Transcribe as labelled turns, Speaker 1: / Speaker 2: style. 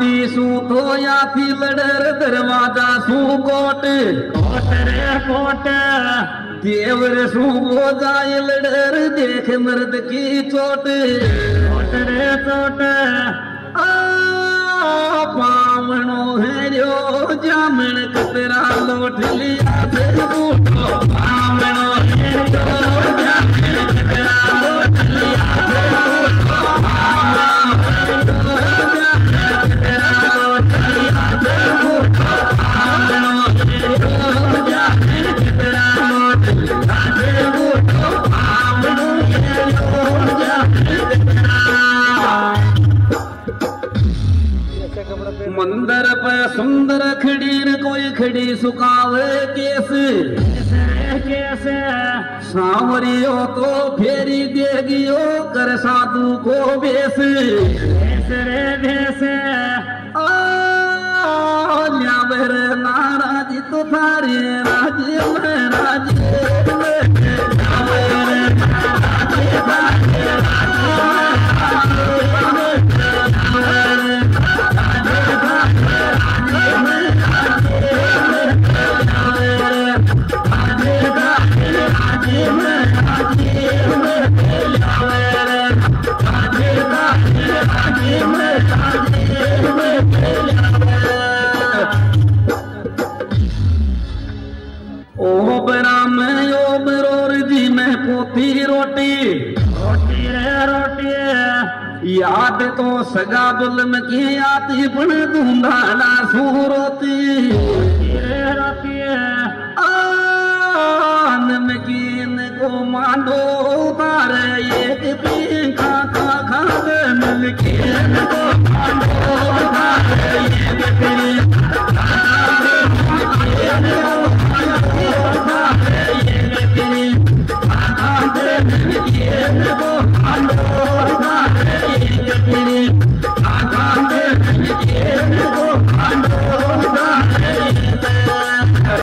Speaker 1: छाती सू तो या थी लड़र दरवाजा सू कोट
Speaker 2: कोट कोट
Speaker 1: देवर सू हो जाए लड़र देख मर्द की चोट
Speaker 2: कोटरे चोट
Speaker 1: पावनो है जो जामन कतरा लौट लिया मंदर पर सुंदर खड़ी कोई खड़ी सुखावे केस
Speaker 2: कैसे
Speaker 1: सावरी हो तो फेरी देगी ओ कर साधु को बेस
Speaker 2: रे भेस
Speaker 1: नाराजी तो थारी राजी मैं याद तो सघा बुल में
Speaker 2: कीअं
Speaker 1: यादि पुण तूं को सूरो